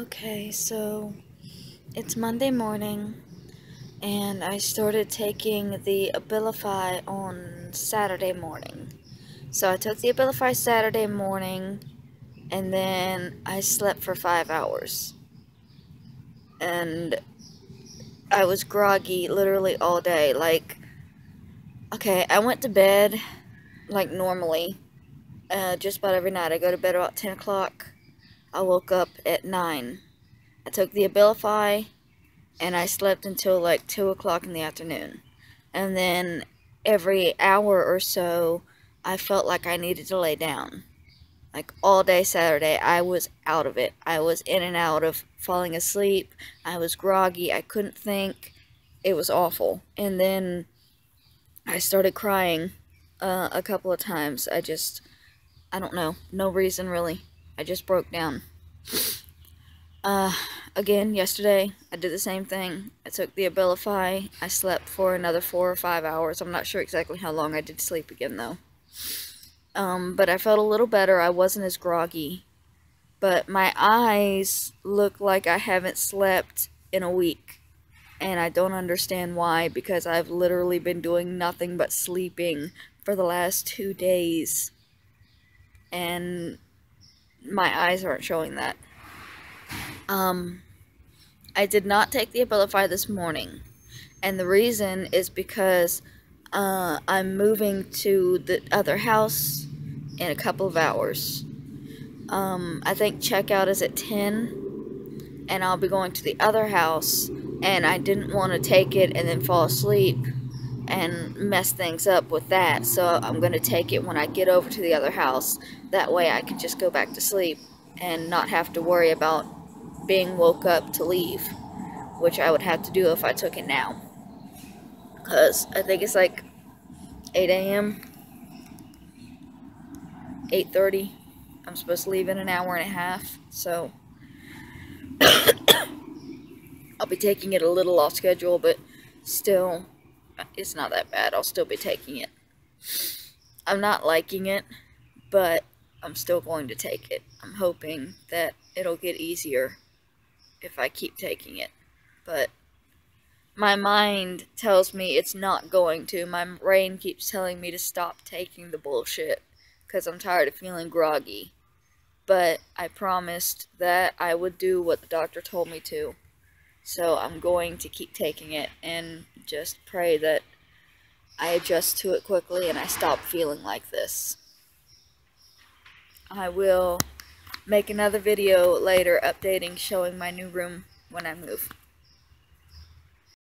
Okay, so it's Monday morning, and I started taking the Abilify on Saturday morning. So I took the Abilify Saturday morning, and then I slept for five hours. And I was groggy literally all day. Like, okay, I went to bed like normally, uh, just about every night. I go to bed about 10 o'clock I woke up at 9. I took the Abilify, and I slept until like 2 o'clock in the afternoon. And then every hour or so, I felt like I needed to lay down. Like all day Saturday, I was out of it. I was in and out of falling asleep. I was groggy. I couldn't think. It was awful. And then I started crying uh, a couple of times. I just, I don't know, no reason really. I just broke down. Uh, again, yesterday, I did the same thing. I took the Abilify. I slept for another four or five hours. I'm not sure exactly how long I did sleep again, though. Um, but I felt a little better. I wasn't as groggy. But my eyes look like I haven't slept in a week. And I don't understand why, because I've literally been doing nothing but sleeping for the last two days. And my eyes aren't showing that. Um, I did not take the Abilify this morning, and the reason is because uh, I'm moving to the other house in a couple of hours. Um, I think checkout is at 10, and I'll be going to the other house, and I didn't want to take it and then fall asleep and mess things up with that. So I'm going to take it when I get over to the other house. That way I can just go back to sleep and not have to worry about being woke up to leave. Which I would have to do if I took it now. Because I think it's like 8 a.m. 8.30. I'm supposed to leave in an hour and a half. So I'll be taking it a little off schedule, but still it's not that bad. I'll still be taking it. I'm not liking it, but I'm still going to take it. I'm hoping that it'll get easier if I keep taking it. But my mind tells me it's not going to. My brain keeps telling me to stop taking the bullshit because I'm tired of feeling groggy. But I promised that I would do what the doctor told me to. So I'm going to keep taking it and just pray that I adjust to it quickly and I stop feeling like this. I will make another video later updating showing my new room when I move.